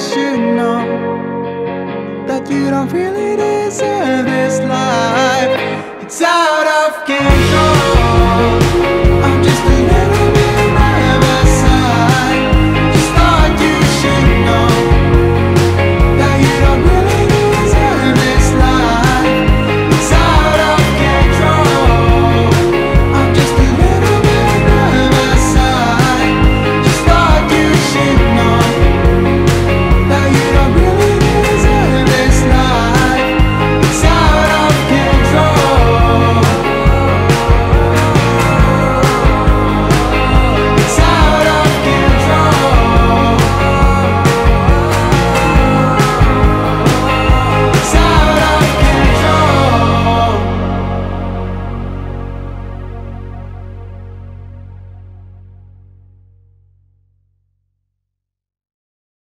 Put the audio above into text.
you should know that you don't really deserve this life. It's out of game.